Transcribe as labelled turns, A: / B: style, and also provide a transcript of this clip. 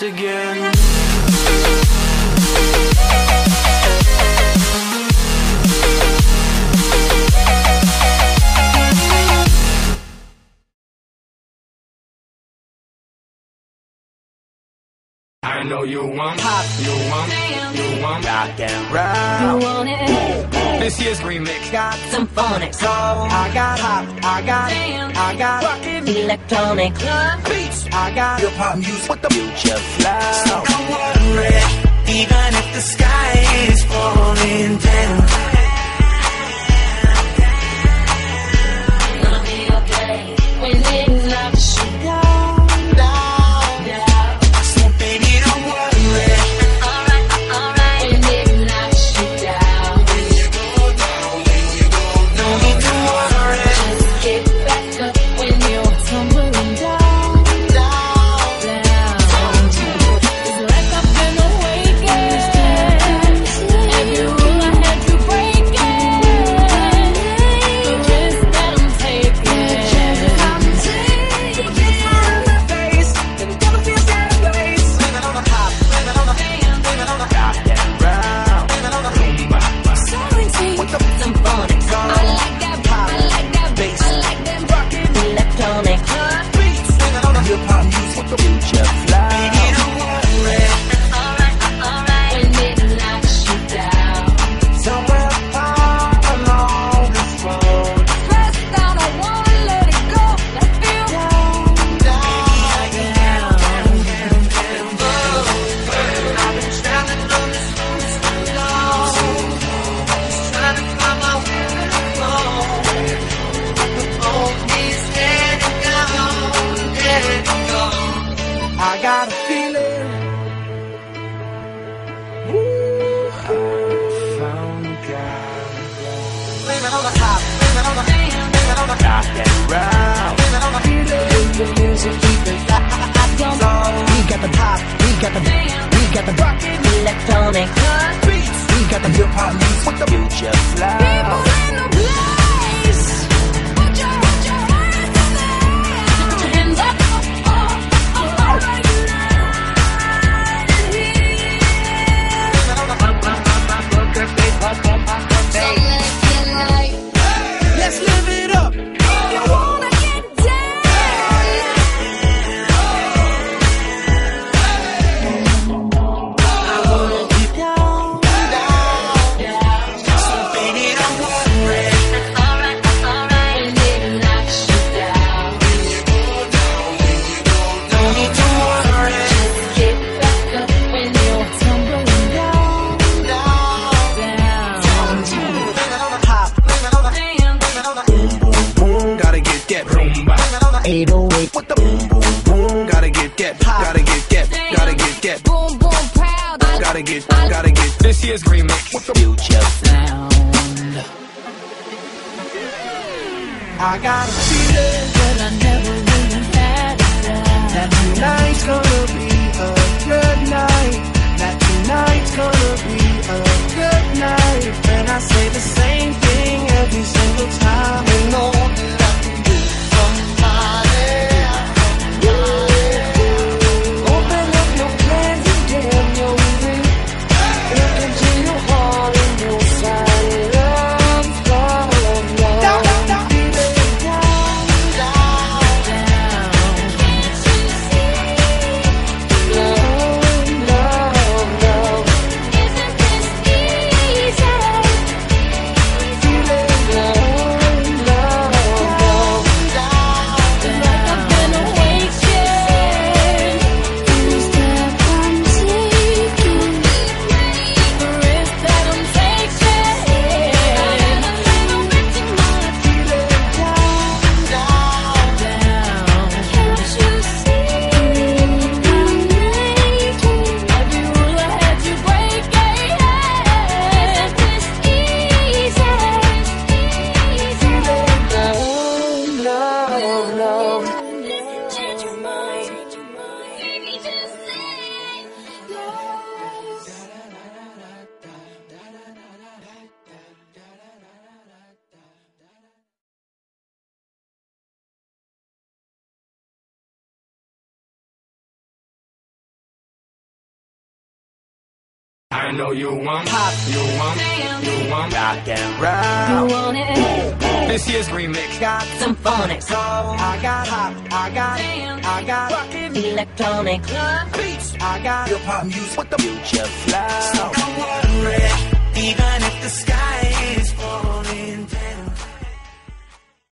A: again I know you want, Pop. you want, you want, rock and roll.
B: You want it.
A: This year's remix
B: got symphonic
A: soul. I got hot, I got
B: Damn.
A: I got rockin'
B: electronic club
A: beats. I got hip hop music with the future flow.
C: So come on, red, even if the sky is falling down.
B: The
A: We got the pop, we got the, we got the rock,
B: electronic
A: beats. We got the hip hop beats the 808 with the boom, boom, boom. Gotta get that, gotta get that, gotta get that.
B: Boom, boom, proud.
A: Gotta get, gotta get this year's remix with the future
B: sound.
A: I got a feeling
B: that I never really had.
A: That tonight's gonna be a good night. I know
D: you want pop, you want, you want rock and roll.
C: You want it.
D: This year's remix got
C: some
D: phonics. Oh, I got pop, I got, I got rockin'
C: electronic club
D: beats. I got your pop music with the future flow. So come on, even if the sky is falling down.